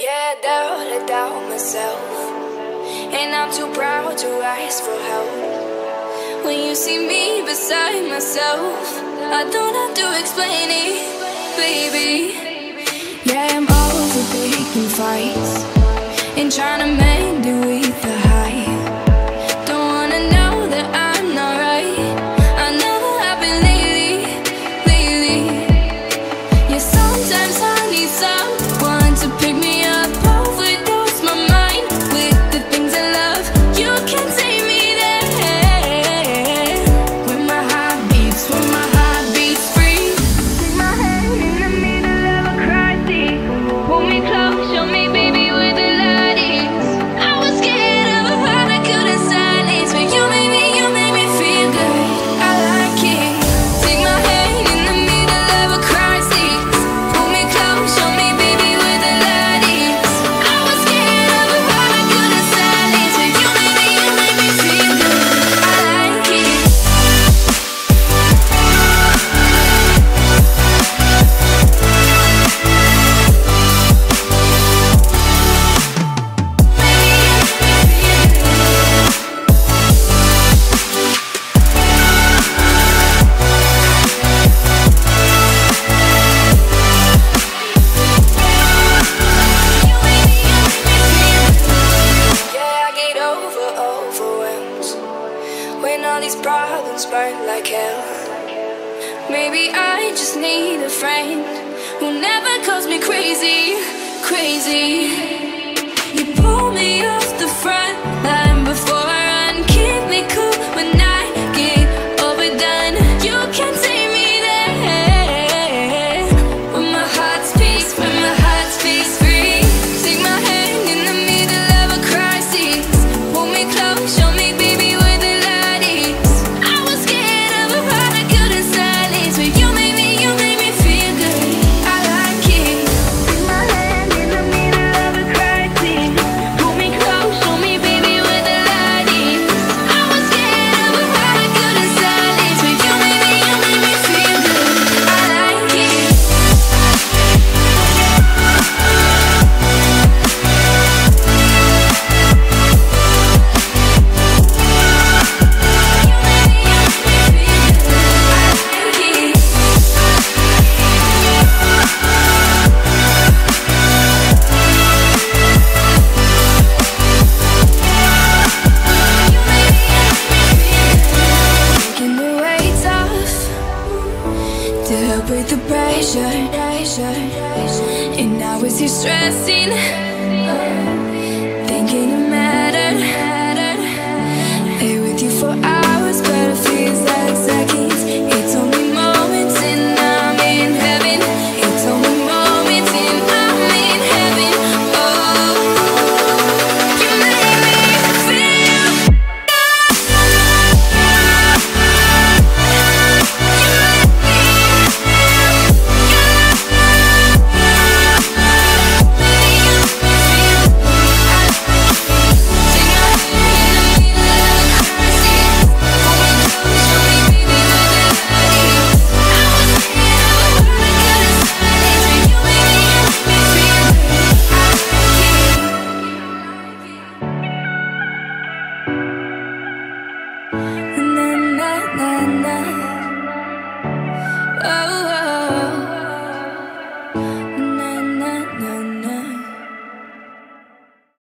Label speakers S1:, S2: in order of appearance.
S1: Yeah, doubt, I doubt myself. And I'm too proud to ask for help. When you see me beside myself, I don't have to explain it, baby. Yeah, I'm overthinking fights and trying to mend it. burn like hell. Maybe I just need a friend who never calls me crazy, crazy. with the pressure, pressure, pressure. And now it's you stressing. Oh.